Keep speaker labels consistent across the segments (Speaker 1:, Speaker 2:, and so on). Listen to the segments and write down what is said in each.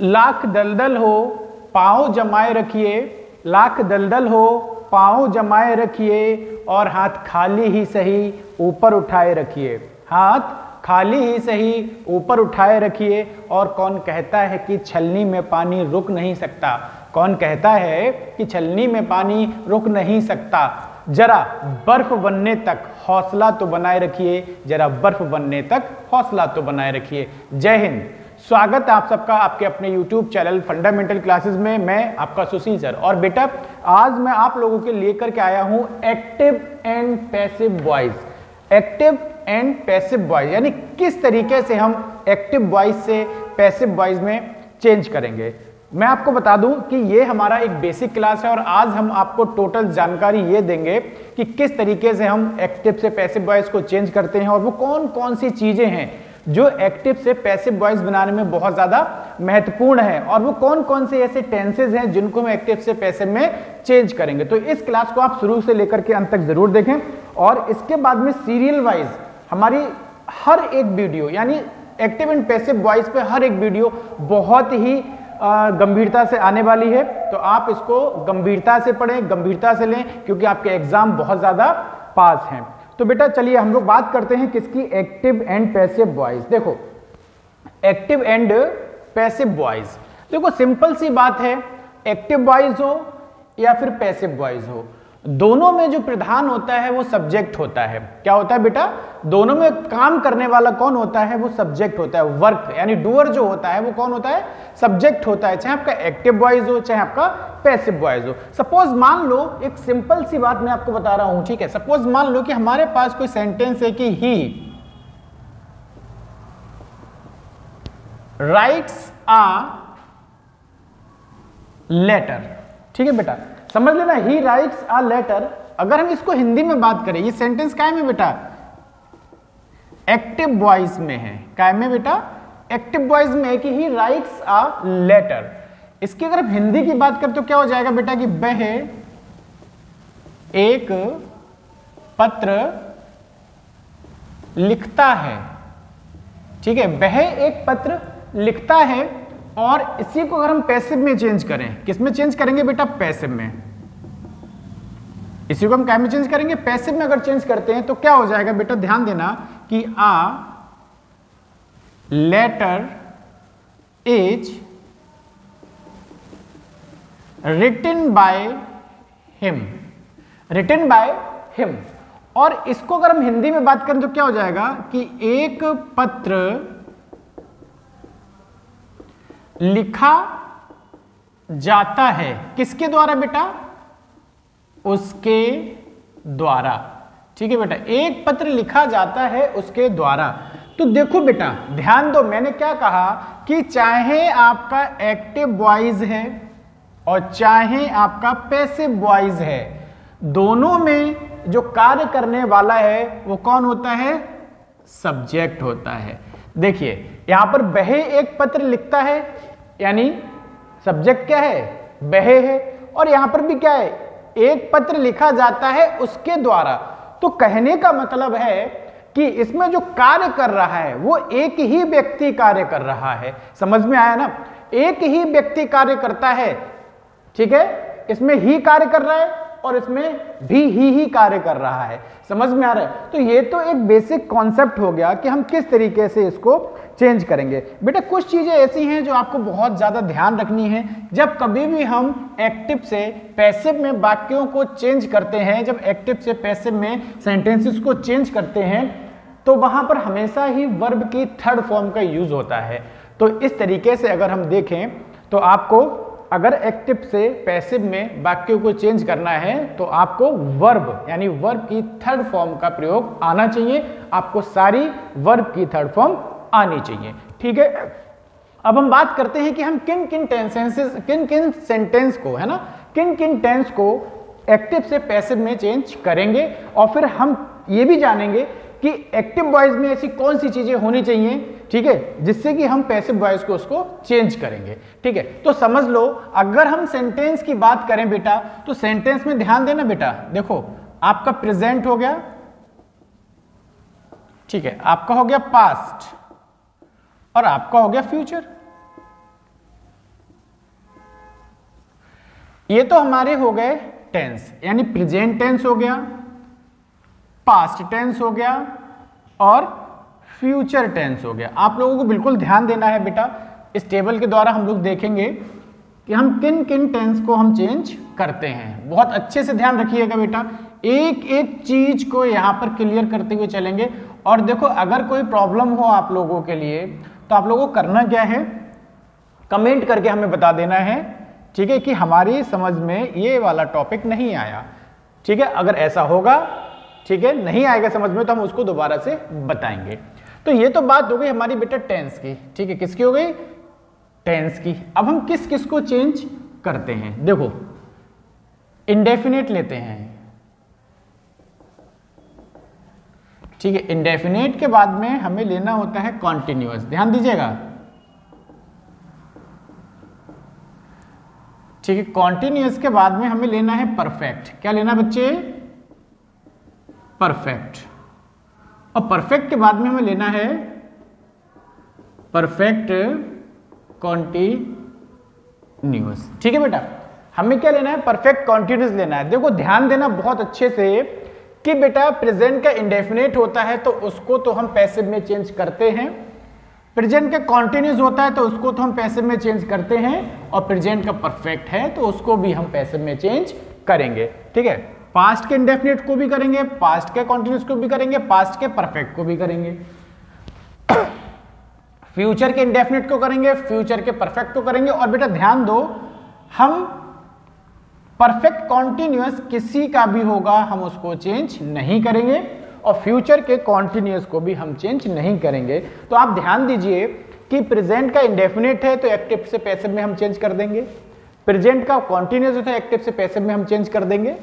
Speaker 1: लाख दलदल हो, पाँव जमाए रखिए। लाख दलदल हो, पाँव जमाए रखिए और हाथ खाली ही सही ऊपर उठाए रखिए। हाथ खाली ही सही ऊपर उठाए रखिए और कौन कहता है कि छलनी में पानी रुक नहीं सकता? कौन कहता है कि छलनी में पानी रुक नहीं सकता? जरा बर्फ़ बनने तक हौसला तो बनाए रखिए, जरा बर्फ़ बनने तक हौसला तो बनाए रखिए। जय हिंद। स्वागत है आप सबका आपके अपने YouTube चैनल फंडामेंटल क्लासेस में। मैं आपका सुशील सर। और बेटा, आज मैं आप लोगों के लेकर के आया हूँ active and passive voice active and passive voice यानी किस तरीके से हम एक्टिव वॉइस से पैसिव वॉइस में चेंज करेंगे। मैं आपको बता दूँ कि ये हमारा एक बेसिक क्लास है और आज हम आपको टोटल जानकारी ये देंगे कि किस तरीके से हम एक्टिव से पैसिव वॉइस को चेंज करते हैं और वो कौन कौन सी चीज़ें हैं। जो एक्टिव से पैसिव वॉइस बनाने में बहुत ज़्यादा महत्वपूर्ण है। और वो कौन कौन से ऐसे टेंसेज हैं जिनको हम एक्टिव से पैसिव में चेंज करेंगे? तो इस क्लास को आप शुरू से लेकर के अंत तक ज़रूर देखें। और इसके बाद में सीरियल वाइज हमारी हर एक वीडियो यानी एक्टिव एंड पैसिव वॉइस पे हर एक वीडियो बहुत ही गंभीरता से आने वाली है। तो आप इसको गंभीरता से पढ़ें, गंभीरता से लें, क्योंकि आपके एग्ज़ाम बहुत ज़्यादा पास हैं। तो बेटा चलिए हम लोग बात करते हैं किसकी एक्टिव एंड पैसिव बॉयज़ देखो एक्टिव एंड पैसिव बॉयज़ देखो सिंपल सी बात है एक्टिव बॉयज़ हो या फिर पैसिव बॉयज़ हो। दोनों में जो प्रधान होता है वो सब्जेक्ट होता है। क्या होता है बेटा? दोनों में काम करने वाला कौन होता है? वो सब्जेक्ट होता है वर्क यानी डूअर जो होता है वो कौन होता है? सब्जेक्ट होता है, चाहे आपका एक्टिव वॉइस हो, चाहे आपका पैसिव वॉइस हो। सपोज़ मान लो, एक सिंपल सी बात मैं आपको बता रहा हूँ, ठीक है? सपोज़ मान लो कि हमारे पास कोई सेंटेंस है कि ही राइट्स आ लेटर ठीक है बेटा? समझ लेना ही राइट्स अ लेटर अगर हम इसको हिंदी में बात करें, ये सेंटेंस काय में बेटा? एक्टिव वॉइस में है। काय में बेटा? एक्टिव वॉइस में है कि ही राइट्स अ लेटर इसकी अगर हम हिंदी की बात करें तो क्या हो जाएगा बेटा कि वह एक पत्र लिखता है। ठीक है वह एक पत्र लिखता है और इसी को अगर हम पैसिव में चेंज करें किसमें चेंज करेंगे बेटा? पैसिव में। इसी को हम क्या में चेंज करेंगे? पैसिव में अगर चेंज करते हैं तो क्या हो जाएगा बेटा? ध्यान देना कि a letter is written by him written by him और इसको अगर हम हिंदी में बात करें तो क्या हो जाएगा कि एक पत्र लिखा जाता है। किसके द्वारा बेटा? उसके द्वारा। ठीक है बेटा, एक पत्र लिखा जाता है उसके द्वारा। तो देखो बेटा, ध्यान दो, मैंने क्या कहा कि चाहे आपका एक्टिव वॉइस है और चाहे आपका पैसिव वॉइस है, दोनों में जो कार्य करने वाला है, वो कौन होता है? सब्जेक्ट होता है। देखिए यहाँ पर बहे एक पत्र लिखता है, यानी सब्जेक्ट क्या है? बहे है। और यहाँ पर भी क्या है? एक पत्र लिखा जाता है उसके द्वारा। तो कहने का मतलब है कि इसमें जो कार्य कर रहा है, वो एक ही व्यक्ति कार्य कर रहा है। समझ में आया ना? एक ही व्यक्ति कार्य करता है, ठीक है? इसमें ही कार्य कर रहा है और इसमें भी ही ही कार्य कर रहा है। समझ में आ रहा है? तो ये तो एक बेसिक कॉन्सेप्ट हो गया कि हम किस तरीके से इसको चेंज करेंगे। बेटा, कुछ चीज़ें ऐसी हैं जो आपको बहुत ज़्यादा ध्यान रखनी है। जब कभी भी हम एक्टिव से पैसिव में वाक्यों को चेंज करते हैं, जब एक्टिव से पैसिव में सेंटेंसेस को चेंज करते हैं तो वहाँ पर हमेशा ही वर्ब की थर्ड फॉर्म का यूज़ होता है। तो इस तरीके से अगर हम देखें तो आपको अगर एक्टिव से पैसिव में वाक्यों को चेंज करना है तो आपको वर्ब यानी वर्ब की थर्ड फॉर्म का प्रयोग आना चाहिए। आपको सारी वर्ब की थर्ड फॉर्म आनी चाहिए। ठीक है? अब हम बात करते हैं कि हम किन किन टेंसेंसेस किन किन सेंटेंस को, है ना? किन किन टेंस को एक्टिव से पैसिव में चेंज करेंगे, और फिर हम ये भी जानेंगे कि एक्टिव वॉइस में ऐसी कौन सी चीज़ें होनी चाहिए, ठीक है, जिससे कि हम पैसिव वॉइस को उसको चेंज करेंगे, ठीक है। तो समझ लो, अगर हम सेंटेंस की बात करें बेटा तो सेंटेंस में ध्यान देना बेटा, देखो, आपका प्रेजेंट हो गया, ठीक है, आपका हो गया पास्ट और आपका हो गया फ्यूचर ये तो हमारे हो गए टेंस यानी प्रेजेंट टेंस हो गया पास्ट टेंस हो गया और फ्यूचर टेंस हो गया। आप लोगों को बिल्कुल ध्यान देना है बेटा। इस टेबल के द्वारा हम लोग देखेंगे कि हम किन किन टेंस को हम चेंज करते हैं। बहुत अच्छे से ध्यान रखिएगा बेटा। एक एक चीज़ को यहाँ पर क्लियर करते हुए चलेंगे। और देखो, अगर कोई प्रॉब्लम हो आप लोगों के लिए तो आप लोगों को करना क्या है? कमेंट करके हमें बता देना है, ठीक है, कि हमारी समझ में ये वाला टॉपिक नहीं आया। ठीक है, अगर ऐसा होगा ठीक है? नहीं आएगा समझ में तो हम उसको दोबारा से बताएँगे। तो ये तो बात हो गई हमारी बेटा टेंस की। ठीक है, किसकी हो गई? टेंस की। अब हम किस किस को चेंज करते हैं? देखो इंडेफिनेट लेते हैं। ठीक है इंडेफिनेट के बाद में हमें लेना होता है कॉन्टिन्यूस ध्यान दीजिएगा। ठीक है कॉन्टिन्यूस के बाद में हमें लेना है परफेक्ट क्या लेना बच्चे? परफेक्ट और परफेक्ट के बाद में हमें लेना है परफेक्ट कॉन्टिन्यूस ठीक है बेटा? हमें क्या लेना है? परफेक्ट कॉन्टिन्यूस लेना है। देखो, ध्यान देना बहुत अच्छे से कि बेटा प्रेजेंट का इंडेफिनेट होता है तो उसको तो हम पैसिव में चेंज करते हैं। प्रेजेंट का कॉन्टिन्यूस होता है तो उसको तो हम पैसिव में चेंज करते हैं। और प्रेजेंट का परफेक्ट है तो उसको भी हम पैसिव में चेंज करेंगे। ठीक है? पास्ट के इंडेफिनेट को भी करेंगे, पास्ट के कॉन्टिन्यूस को भी करेंगे, पास्ट के परफेक्ट को भी करेंगे। फ्यूचर के इंडेफिनेट को करेंगे फ्यूचर के परफेक्ट को करेंगे। और बेटा ध्यान दो, हम परफेक्ट कॉन्टिन्यूस किसी का भी होगा, हम उसको चेंज नहीं करेंगे। और फ्यूचर के कॉन्टिन्यूस को भी हम चेंज नहीं करेंगे। तो आप ध्यान दीजिए कि प्रेजेंट का इंडेफिनेट है तो एक्टिव से पैसिव में हम चेंज कर देंगे। प्रेजेंट का कॉन्टिन्यूस है एक्टिव से पैसिव में हम चेंज कर देंगे।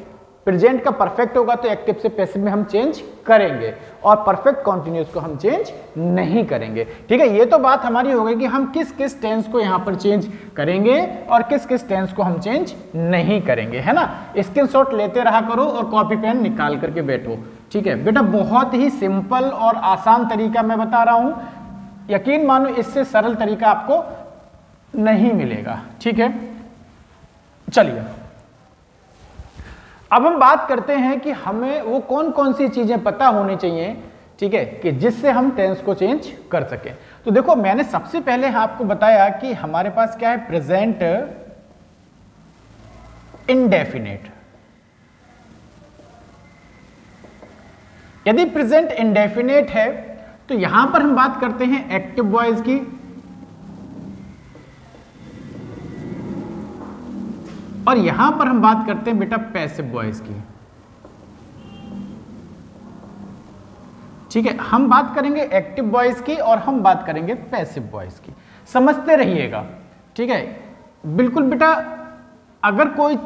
Speaker 1: प्रेजेंट का परफेक्ट होगा तो एक्टिव से पैसिव में हम चेंज करेंगे और परफेक्ट कॉन्टिन्यूस को हम चेंज नहीं करेंगे। ठीक है, ये तो बात हमारी हो गई कि हम किस किस टेंस को यहाँ पर चेंज करेंगे और किस किस टेंस को हम चेंज नहीं करेंगे, है ना? स्क्रीनशॉट लेते रहा करो और कॉपी पेन निकाल करके बैठो। ठीक है, बेटा, बहुत ही सिंपल और आसान तरीका मैं बता रहा हूँ। यकीन मानो इससे सरल तरीका आपको नहीं मिलेगा। ठीक है, चलिए। अब हम बात करते हैं कि हमें वो कौन कौन सी चीज़ें पता होनी चाहिए, ठीक है, कि जिससे हम टेंस को चेंज कर सकें। तो देखो, मैंने सबसे पहले आपको बताया कि हमारे पास क्या है? प्रेजेंट इंडेफिनेट यदि प्रेजेंट इंडेफिनेट है तो यहाँ पर हम बात करते हैं एक्टिव वॉइस की। और यहाँ पर हम बात करते हैं बेटा पैसिव वॉइस की। ठीक है हम बात करेंगे एक्टिव वॉइस की और हम बात करेंगे पैसिव वॉइस की। समझते रहिएगा ठीक है? बिल्कुल बेटा अगर कोई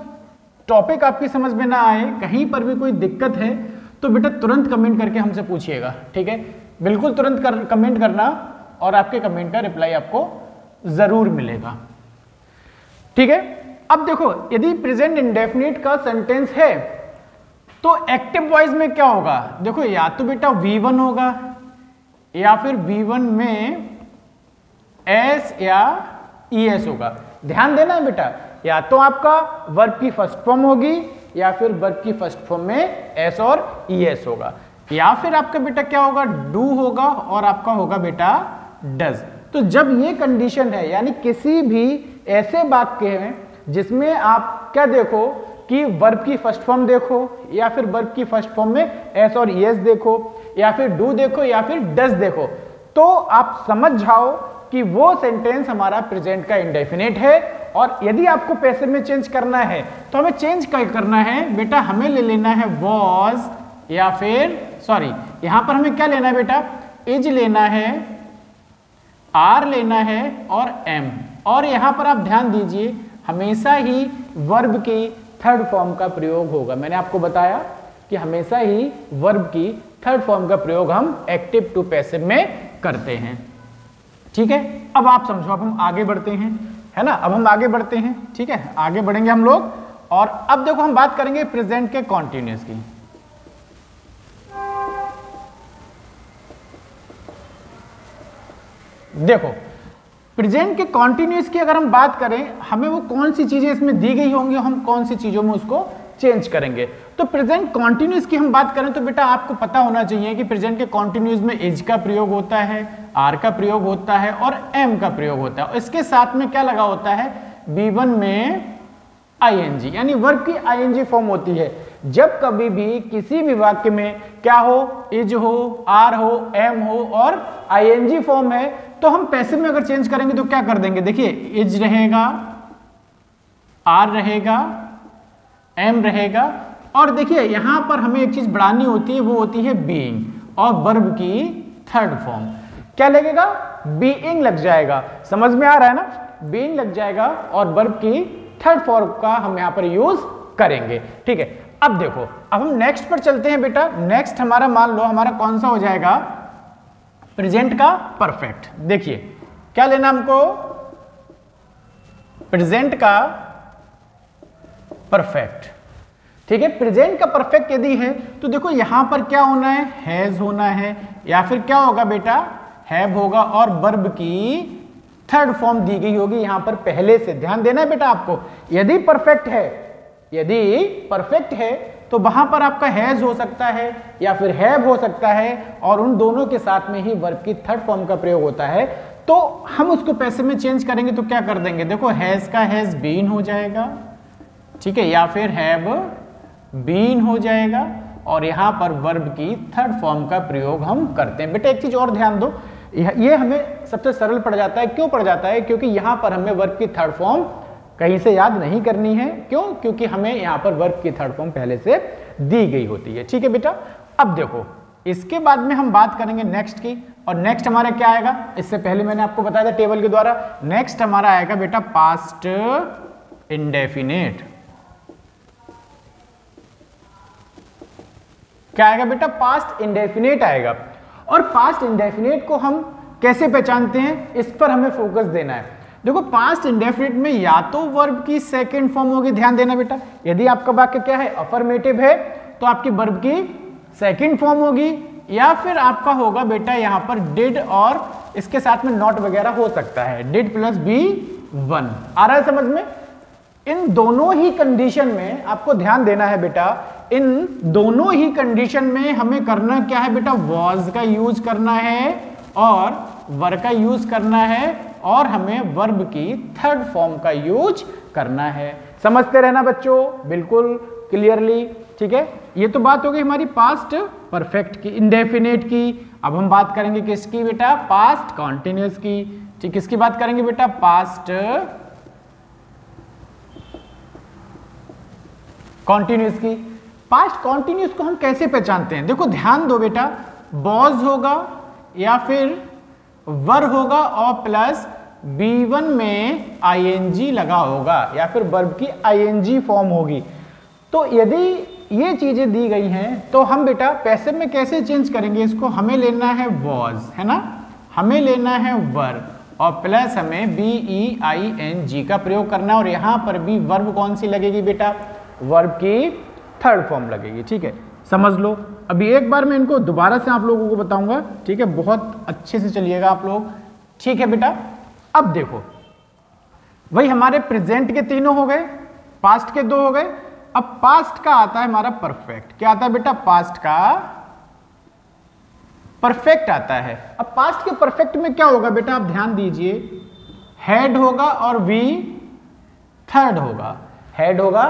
Speaker 1: टॉपिक आपकी समझ में ना आए कहीं पर भी कोई दिक्कत है तो बेटा तुरंत कमेंट करके हमसे पूछिएगा ठीक है? बिल्कुल तुरंत कर, कमेंट करना और आपके कमेंट का रिप्लाई आपको ज़रूर मिलेगा। ठीक है? अब देखो, यदि प्रेजेंट इंडेफिनिट का सेंटेंस है तो एक्टिव वॉइस में क्या होगा? देखो, या तो बेटा V1 होगा, या फिर V1 में S या ES होगा। ध्यान देना है बेटा, या तो आपका वर्ब की फ़र्स्ट फॉर्म होगी, या फिर वर्ब की फ़र्स्ट फॉर्म में एस और ES होगा। या फिर आपका बेटा क्या होगा? डू होगा, और आपका होगा बेटा डज तो जब ये कंडीशन है, यानी किसी भी ऐसे वाक्य में जिसमें आप क्या देखो कि वर्ब की फ़र्स्ट फॉर्म देखो, या फिर वर्ब की फ़र्स्ट फॉर्म में एस और एस देखो, या फिर डू देखो, या फिर डस देखो। तो आप समझ जाओ कि वो सेंटेंस हमारा प्रेजेंट का इंडेफिनेट है, और यदि आपको पैसे में चेंज करना है तो हमें चेंज क्या करना है? बेटा, हमें ले लेना है वॉज़ या फिर सॉरी यहाँ पर हमें क्या लेना है बेटा? इज़ लेना है आर लेना है, और एम और यहाँ पर आप ध्यान दीजिए हमेशा ही वर्ब की थर्ड फॉर्म का प्रयोग होगा। मैंने आपको बताया कि हमेशा ही वर्ब की थर्ड फॉर्म का प्रयोग हम एक्टिव टू पैसिव में करते हैं। ठीक है? अब आप समझो, अब हम आगे बढ़ते हैं, है ना? अब हम आगे बढ़ते हैं, ठीक है? आगे बढ़ेंगे हम लोग और अब देखो हम बात करेंगे प्रेजेंट के कॉन्टिन्यूस की। देखो प्रेजेंट के कॉन्टिन्यूस की अगर हम बात करें, हमें वो कौन सी चीज़ें इसमें दी गई होंगी, हम कौन सी चीज़ों में उसको चेंज करेंगे। तो प्रेजेंट कॉन्टिन्यूस की हम बात करें तो बेटा आपको पता होना चाहिए कि प्रेजेंट के कॉन्टिन्यूस में एज का प्रयोग होता है आर का प्रयोग होता है और एम का प्रयोग होता है। इसके साथ में क्या लगा होता है? बी में आईएनजी यानी वर्ब की आईएनजी फॉर्म होती है। जब कभी भी किसी भी वाक्य में क्या हो इज़ हो आर हो एम हो और आईएनजी फॉर्म है तो हम पैसिव में अगर चेंज करेंगे तो क्या कर देंगे? देखिए इज़ रहेगा आर रहेगा एम रहेगा और देखिए, यहाँ पर हमें एक चीज़ बढ़ानी होती है, वो होती है बीइंग और वर्ब की थर्ड फॉर्म क्या लगेगा? बीइंग लग जाएगा। समझ में आ रहा है ना? बीइंग लग जाएगा और वर्ब की थर्ड फॉर्म का हम यहाँ पर यूज़ करेंगे। ठीक है? अब देखो, अब हम नेक्स्ट पर चलते हैं बेटा। नेक्स्ट हमारा मान लो, हमारा कौन सा हो जाएगा? प्रेजेंट का परफेक्ट देखिए, क्या लेना हमको? प्रेजेंट का परफेक्ट ठीक है? प्रेजेंट का परफेक्ट यदि है तो देखो यहाँ पर क्या होना है? हैज़ होना है। या फिर क्या होगा बेटा? हैव होगा और बर्ब की थर्ड फॉर्म दी गई होगी यहाँ पर पहले से। ध्यान देना है बेटा आपको, यदि परफेक्ट है, यदि परफेक्ट है तो वहाँ पर आपका हैज़ हो सकता है या फिर हैव हो सकता है और उन दोनों के साथ में ही वर्ब की थर्ड फॉर्म का प्रयोग होता है। तो हम उसको पैसे में चेंज करेंगे तो क्या कर देंगे? देखो हैज़ का हैज़ बीन हो जाएगा, ठीक है, या फिर हैव बीन हो जाएगा और यहाँ पर वर्ब की थर्ड फॉर्म का प्रयोग हम करते हैं। बेटा एक चीज़ और ध्यान दो ये हमें सबसे सरल पड़ जाता है। क्यों पड़ जाता है? क्योंकि यहाँ पर हमें वर्ब की थर्ड फॉर्म कहीं से याद नहीं करनी है। क्यों? क्योंकि हमें यहाँ पर वर्ब की थर्ड फॉर्म पहले से दी गई होती है। ठीक है बेटा? अब देखो, इसके बाद में हम बात करेंगे नेक्स्ट की। और नेक्स्ट हमारा क्या आएगा? इससे पहले मैंने आपको बताया था टेबल के द्वारा। नेक्स्ट हमारा आएगा बेटा पास्ट इंडेफिनेट क्या आएगा बेटा? पास्ट इंडेफिनेट आएगा। और पास्ट इंडेफिनेट को हम कैसे पहचानते हैं? इस पर हमें फोकस देना है। देखो पास्ट इंडेफिनेट में या तो वर्ब की सेकेंड फॉर्म होगी, ध्यान देना बेटा। यदि आपका वाक्य क्या है? अफर्मेटिव है तो आपकी वर्ब की सेकेंड फॉर्म होगी, या फिर आपका होगा बेटा यहाँ पर डिड और इसके साथ में नॉट वगैरह हो सकता है। डिड प्लस बी वन आ रहा है समझ में? इन दोनों ही कंडीशन में आपको ध्यान देना है बेटा। इन दोनों ही कंडीशन में हमें करना क्या है बेटा? वॉज़ का यूज़ करना है और वर का यूज़ करना है और हमें वर्ब की थर्ड फॉर्म का यूज़ करना है। समझते रहना बच्चों, बिल्कुल क्लियरली ठीक है? ये तो बात हो गई हमारी पास्ट परफेक्ट की इंडेफिनेट की। अब हम बात करेंगे किसकी बेटा? पास्ट कॉन्टिन्यूस की। ठीक, किसकी बात करेंगे बेटा? पास्ट कॉन्टिन्यूस की। पास्ट कॉन्टिन्यूस को हम कैसे पहचानते हैं? देखो, ध्यान दो बेटा बॉज होगा या फिर वर होगा और प्लस B1 में ing लगा होगा, या फिर वर्ब की ing फॉर्म होगी। तो यदि ये चीज़ें दी गई हैं तो हम बेटा पैसे में कैसे चेंज करेंगे? इसको हमें लेना है वॉज़ है ना? हमें लेना है वर, और प्लस हमें B E I N G का प्रयोग करना है, और यहाँ पर भी वर्ब कौन सी लगेगी बेटा? वर्ब की थर्ड फॉर्म लगेगी, ठीक है? समझ लो? अभी एक बार मैं इनको दोबारा से आप लोगों को बताऊँगा। ठीक है, बहुत अच्छे से चलिएगा आप लोग। ठीक है बेटा, अब देखो। वही हमारे प्रेजेंट के तीनों हो गए पास्ट के दो हो गए। अब पास्ट का आता है हमारा परफेक्ट क्या आता है बेटा? पास्ट का परफेक्ट आता है। अब पास्ट के परफेक्ट में क्या होगा बेटा? आप ध्यान दीजिए। हेड होगा और वी थर्ड होगा। हेड होगा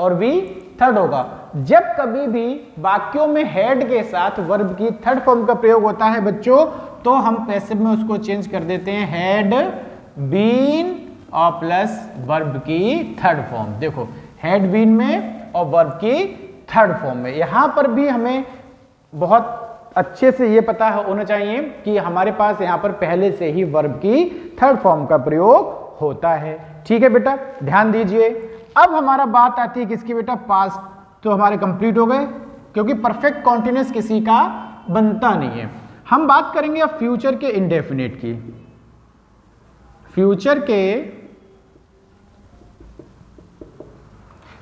Speaker 1: और वी थर्ड होगा। जब कभी भी वाक्यों में हेड के साथ वर्ब की थर्ड फॉर्म का प्रयोग होता है बच्चों तो हम पैसिव में उसको चेंज कर देते हैं। हेड बीन और प्लस वर्ब की थर्ड फॉर्म देखो हेड बीन में और वर्ब की थर्ड फॉर्म में। यहाँ पर भी हमें बहुत अच्छे से ये पता होना चाहिए कि हमारे पास यहाँ पर पहले से ही वर्ब की थर्ड फॉर्म का प्रयोग होता है। ठीक है बेटा? ध्यान दीजिए। अब हमारा बात आती है किसकी बेटा? पास्ट तो हमारे कंप्लीट हो गए, क्योंकि परफेक्ट कॉन्टिन्यूस किसी का बनता नहीं है। हम बात करेंगे अब फ्यूचर के इंडेफिनेट की। फ्यूचर के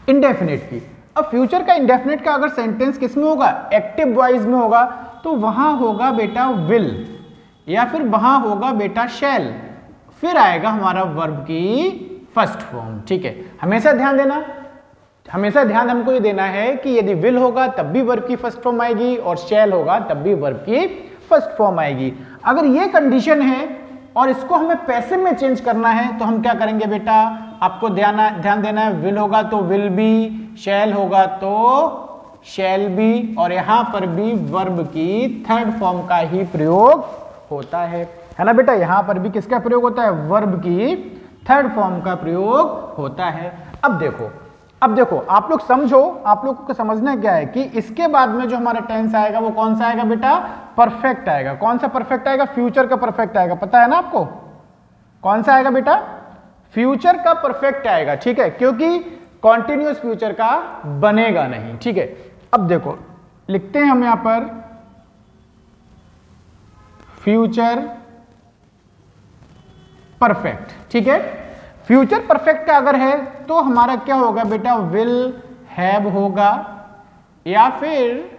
Speaker 1: इंडेफिनेट की। अब फ्यूचर का इंडेफिनेट का अगर सेंटेंस किसमें होगा? एक्टिव वॉइस में होगा तो वहाँ होगा बेटा विल या फिर वहाँ होगा बेटा शेल फिर आएगा हमारा वर्ब की फ़र्स्ट फॉर्म ठीक है? हमेशा ध्यान देना। हमेशा ध्यान हमको ये देना है कि यदि विल होगा, तब भी वर्ब की फ़र्स्ट फॉर्म आएगी और शैल होगा, तब भी वर्ब की फ़र्स्ट फॉर्म आएगी। अगर ये कंडीशन है और इसको हमें पैसे में चेंज करना है तो हम क्या करेंगे बेटा? आपको ध्यान ध्यान देना है, विल होगा तो विल बी शैल होगा तो शैल बी और यहाँ पर भी वर्ब की थर्ड फॉर्म का ही प्रयोग होता है। है ना बेटा? यहाँ पर भी किसका प्रयोग होता है? वर्ब की थर्ड फॉर्म का प्रयोग होता है। अब देखो अब देखो, आप लोग समझो, आप लोग को समझना क्या है कि इसके बाद में जो हमारा टेंस आएगा, वो कौन सा आएगा बेटा? परफेक्ट आएगा। कौन सा परफेक्ट आएगा? फ्यूचर का परफेक्ट आएगा। पता है ना आपको? कौन सा आएगा बेटा? फ्यूचर का परफेक्ट आएगा, ठीक है? क्योंकि कॉन्टिन्यूस फ्यूचर का बनेगा नहीं, ठीक है? अब देखो, लिखते हैं हम यहाँ पर फ्यूचर परफेक्ट ठीक है? फ्यूचर परफेक्ट अगर है तो हमारा क्या होगा बेटा? विल हैव होगा, या फिर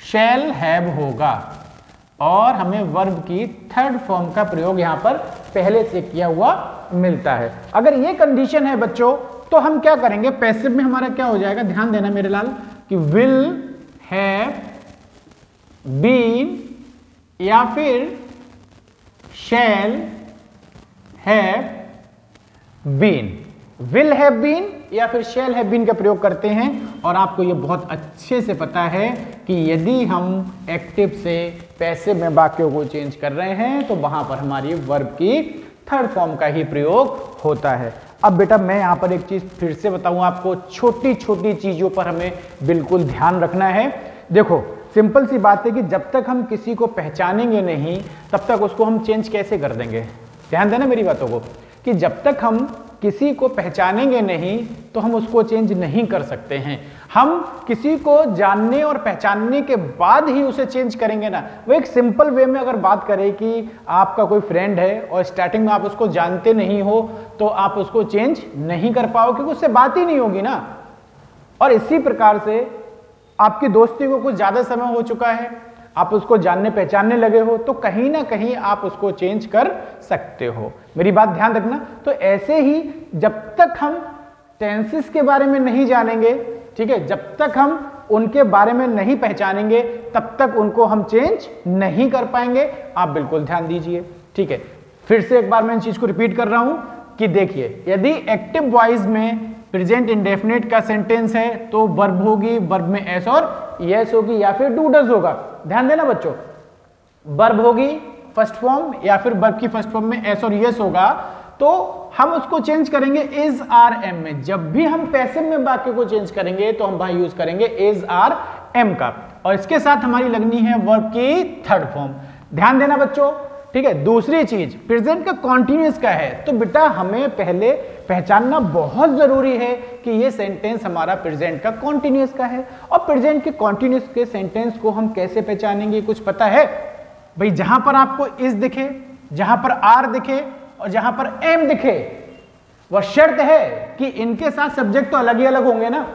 Speaker 1: शेल हैव होगा। और हमें वर्ब की थर्ड फॉर्म का प्रयोग यहाँ पर पहले से किया हुआ मिलता है। अगर ये कंडीशन है बच्चों तो हम क्या करेंगे? पैसिव में हमारा क्या हो जाएगा? ध्यान देना मेरे लाल, कि विल हैव बीन या फिर shall have been. Will have been या फिर शेल हैव बीन का प्रयोग करते हैं और आपको यह बहुत अच्छे से पता है कि यदि हम एक्टिव से पैसे में वाक्यों को चेंज कर रहे हैं तो वहाँ पर हमारी वर्ब की थर्ड फॉर्म का ही प्रयोग होता है। अब बेटा मैं यहाँ पर एक चीज़ फिर से बताऊँ आपको छोटी छोटी चीज़ों पर हमें बिल्कुल ध्यान रखना है। देखो, सिंपल सी बात है कि जब तक हम किसी को पहचानेंगे नहीं, तब तक उसको हम चेंज कैसे कर देंगे? ध्यान देना मेरी बातों को। कि जब तक हम किसी को पहचानेंगे नहीं तो हम उसको चेंज नहीं कर सकते हैं। हम किसी को जानने और पहचानने के बाद ही उसे चेंज करेंगे ना। वो एक सिंपल वे में अगर बात करें कि आपका कोई फ्रेंड है और स्टार्टिंग में आप उसको जानते नहीं हो तो आप उसको चेंज नहीं कर पाओ, क्योंकि उससे बात ही नहीं होगी ना। और इसी प्रकार से आपकी दोस्ती को कुछ ज़्यादा समय हो चुका है आप उसको जानने पहचानने लगे हो तो कहीं ना कहीं आप उसको चेंज कर सकते हो। मेरी बात ध्यान रखना। तो ऐसे ही जब तक हम टेंसेस के बारे में नहीं जानेंगे, ठीक है, जब तक हम उनके बारे में नहीं पहचानेंगे, तब तक उनको हम चेंज नहीं कर पाएँगे। आप बिल्कुल ध्यान दीजिए, ठीक है। फिर से एक बार मैं इन चीज़ को रिपीट कर रहा हूँ कि देखिए, यदि एक्टिव वॉइस में प्रेजेंट इंडेफिनेट का सेंटेंस है तो वर्ब होगी वर्ब में एस और यस होगी, या फिर डूडस होगा। ध्यान देना बच्चों वर्ब होगी फ़र्स्ट फॉर्म या फिर वर्ब की फ़र्स्ट फॉर्म में एस और यस होगा तो हम उसको चेंज करेंगे इज़ आर एम में। जब भी हम पैसे में वाक्य को चेंज करेंगे तो हम वहाँ यूज़ करेंगे इज़ आर एम का। और इसके साथ हमारी लगनी है वर्ब की थर्ड फॉर्म ध्यान देना बच्चों, ठीक है? दूसरी चीज़ प्रेजेंट का कॉन्टिन्यूस का है। तो बेटा, हमें पहले पहचानना बहुत ज़रूरी है कि ये सेंटेंस हमारा प्रेजेंट का कॉन्टिन्यूस का है। और प्रेजेंट के कॉन्टिन्यूस के सेंटेंस को हम कैसे पहचानेंगे, कुछ पता है? भाई, जहाँ पर आपको इस दिखे, जहाँ पर आर दिखे, और जहाँ पर एम दिखे, वह शर्त है कि इनके साथ सब्जेक्ट तो अलग ही अलग होंगे ना।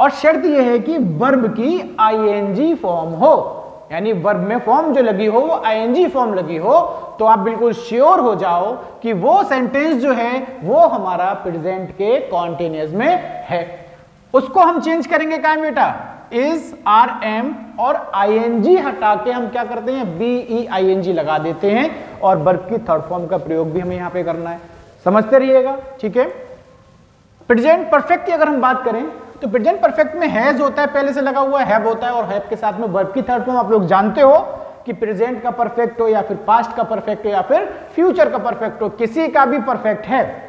Speaker 1: और शर्त यह है कि वर्ब की आईएनजी फॉर्म हो। यानी वर्ब में फॉर्म जो लगी हो, वो आईएनजी फॉर्म लगी हो तो आप बिल्कुल श्योर हो जाओ कि वो सेंटेंस जो है, वो हमारा प्रेजेंट के कॉन्टिन्यूस में है। उसको हम चेंज करेंगे क्या बेटा। इज़ आर एम और आईएनजी हटा के हम क्या करते हैं? B E I N G लगा देते हैं और वर्ब की थर्ड फॉर्म का प्रयोग भी हमें यहाँ पे करना है। समझते रहिएगा, ठीक है? प्रेजेंट परफेक्ट की अगर हम बात करें तो प्रेजेंट परफेक्ट में हैज़ होता है, पहले से लगा हुआ हैव होता है और हैव के साथ में वर्ब की थर्ड फॉर्म आप लोग जानते हो कि प्रेजेंट का परफेक्ट हो या फिर पास्ट का परफेक्ट हो या फिर फ्यूचर का परफेक्ट हो, किसी का भी परफेक्ट है।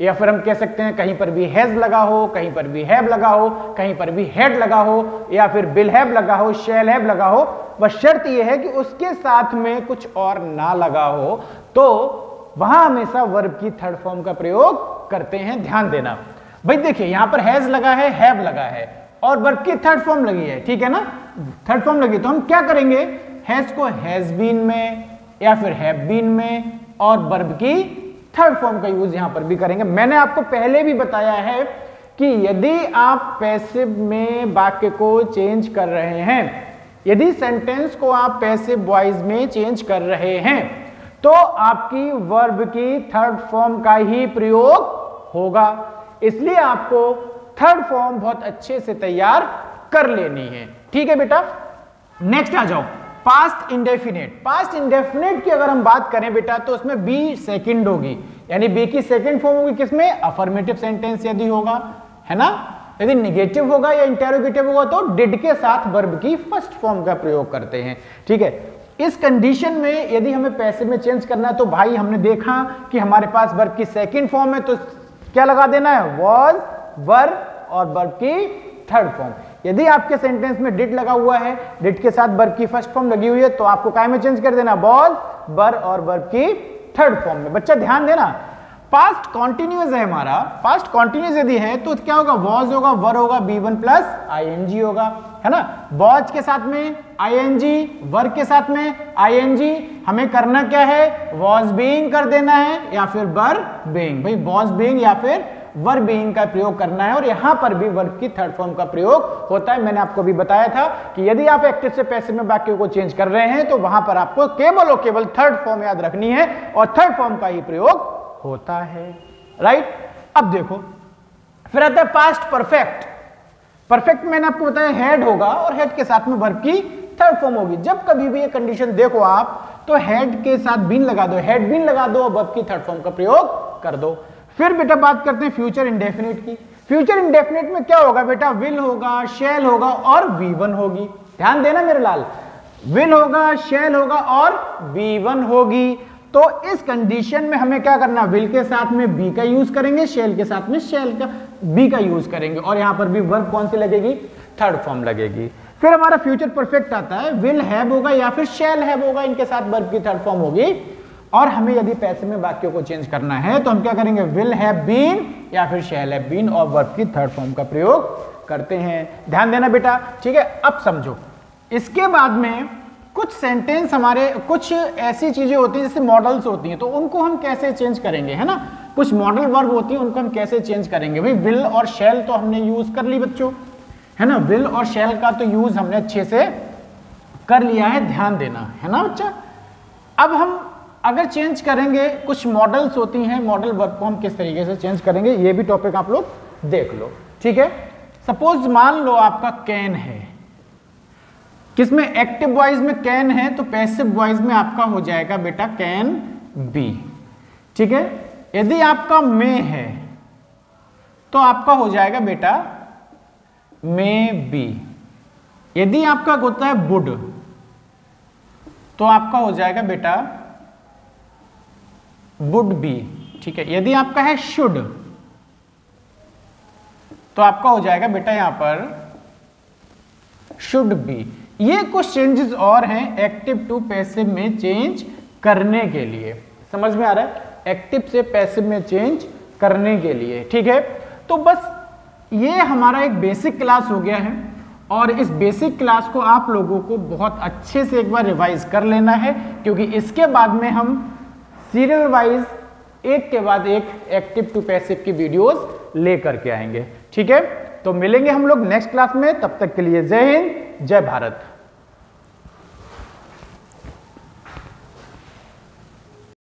Speaker 1: या फिर हम कह सकते हैं कहीं पर भी हैज़ लगा हो, कहीं पर भी हैव लगा हो, कहीं पर भी हेड लगा हो, या फिर बिल हैव लगा हो शेल हैव लगा हो, बस शर्त यह है कि उसके साथ में कुछ और ना लगा हो। तो वहाँ हमेशा वर्ब की थर्ड फॉर्म का प्रयोग करते हैं, ध्यान देना। भाई देखिए, यहाँ पर हैज़ लगा है हैव लगा है, और वर्ब की थर्ड फॉर्म लगी है, ठीक है ना? थर्ड फॉर्म लगी तो हम क्या करेंगे? हैज़ को हैज़ बीन में, या फिर हैव बीन में, और वर्ब की थर्ड फॉर्म का यूज़ यहाँ पर भी करेंगे। मैंने आपको पहले भी बताया है कि यदि आप पैसिव में वाक्य को चेंज कर रहे हैं, यदि सेंटेंस को आप पैसिव वॉइस में चेंज कर रहे हैं तो आपकी वर्ब की थर्ड फॉर्म का ही प्रयोग होगा। इसलिए आपको थर्ड फॉर्म बहुत अच्छे से तैयार कर लेनी है। ठीक है बेटा? नेक्स्ट आ जाओ। पास्ट इंडेफिनेट पास्ट इंडेफिनेट की अगर हम बात करें बेटा तो उसमें बी सेकंड होगी। यानी बी की सेकंड फॉर्म होगी किसमें? अफर्मेटिव सेंटेंस यदि होगा, है ना? यदि निगेटिव होगा या इंटेरोगेटिव होगा तो डिड के साथ वर्ब की फ़र्स्ट फॉर्म का प्रयोग करते हैं। ठीक है? इस कंडीशन में यदि हमें पैसे में चेंज करना है तो भाई हमने देखा कि हमारे पास वर्ब की सेकंड फॉर्म है तो क्या लगा देना है? वॉज़ वर और वर्ब की थर्ड फॉर्म यदि आपके सेंटेंस में डिट लगा हुआ है डिट के साथ वर्ब की फ़र्स्ट फॉर्म लगी हुई है तो आपको काय में चेंज कर देना? वॉज़ वर और वर्ब की थर्ड फॉर्म में। बच्चा, ध्यान देना पास्ट कॉन्टिन्यूस है हमारा। पास्ट कॉन्टिन्यूस यदि है तो क्या होगा? वॉज़ होगा वर होगा बी वन प्लस आई होगा। है ना? वॉज़ के साथ में आई वर के साथ में आई हमें करना क्या है? वॉज़ बीइंग कर देना है या फिर वर बीइंग भाई वॉज़ बीइंग या फिर वर बीइंग का प्रयोग करना है और यहाँ पर भी वर्ब की थर्ड फॉर्म का प्रयोग होता है। मैंने आपको भी बताया था कि यदि आप एक्टिव से पैसिव में वाक्यों को चेंज कर रहे हैं तो वहाँ पर आपको केवल और केवल थर्ड फॉर्म याद रखनी है और थर्ड फॉर्म का ही प्रयोग होता है। राइट अब देखो, फिर आता है पास्ट परफेक्ट परफेक्ट मैंने आपको बताया हेड होगा और हेड के साथ में वर्ब की थर्ड फॉर्म होगी। जब कभी भी ये कंडीशन देखो आप तो हेड के साथ बीन लगा दो। हेड बीन लगा दो और वर्ब की थर्ड फॉर्म का प्रयोग कर दो। फिर बेटा बात करते हैं फ्यूचर इंडेफिनिट की। फ्यूचर इंडेफिनिट में क्या होगा बेटा? विल होगा शेल होगा और वी वन होगी। ध्यान देना मेरे लाल। विल होगा शेल होगा और वी वन होगी। तो इस कंडीशन में हमें क्या करना? विल के साथ में बी का यूज़ करेंगे शेल के साथ में शेल का। बी का यूज़ करेंगे और यहाँ पर भी वर्ब कौन सी लगेगी? थर्ड फॉर्म लगेगी। फिर हमारा फ्यूचर परफेक्ट आता है। विल हैव होगा या फिर शेल हैव होगा, इनके साथ वर्ब की थर्ड फॉर्म होगी। और हमें यदि पैसे में वाक्यों को चेंज करना है तो हम क्या करेंगे? विल हैव बीन या फिर शेल हैव बीन और वर्ब की थर्ड फॉर्म का प्रयोग करते हैं। ध्यान देना बेटा, ठीक है? अब समझो। इसके बाद में कुछ सेंटेंस हमारे, कुछ ऐसी चीज़ें होती हैं, जैसे मॉडल्स होती हैं तो उनको हम कैसे चेंज करेंगे, है ना? कुछ मॉडल वर्ब होती है, उनको हम कैसे चेंज करेंगे? भाई विल और शेल तो हमने यूज़ कर ली बच्चों। है ना? विल और शेल का तो यूज़ हमने अच्छे से कर लिया है, ध्यान देना। है ना बच्चा? अब हम अगर चेंज करेंगे, कुछ मॉडल्स होती हैं मॉडल वर्ब को हम किस तरीके से चेंज करेंगे, ये भी टॉपिक आप लोग देख लो। ठीक है? सपोज़ मान लो आपका कैन है। किसमें? एक्टिव वॉइस में कैन है तो पैसिव वॉइस में आपका हो जाएगा बेटा कैन बी ठीक है? यदि आपका मे है तो आपका हो जाएगा बेटा मे बी यदि आपका होता है बुड तो आपका हो जाएगा बेटा वुड बी ठीक है। यदि आपका है शुड तो आपका हो जाएगा बेटा यहाँ पर शुड बी ये कुछ चेंजेस और हैं एक्टिव टू पैसिव में चेंज करने के लिए। समझ में आ रहा है? एक्टिव से पैसिव में चेंज करने के लिए, ठीक है? तो बस ये हमारा एक बेसिक क्लास हो गया है और इस बेसिक क्लास को आप लोगों को बहुत अच्छे से एक बार रिवाइज कर लेना है, क्योंकि इसके बाद में हम सीरियल वाइज एक के बाद एक एक्टिव टू पैसिव की वीडियोस लेकर के आएँगे, ठीक है? तो मिलेंगे हम लोग नेक्स्ट क्लास में, तब तक के लिए जय हिंद, जय भारत।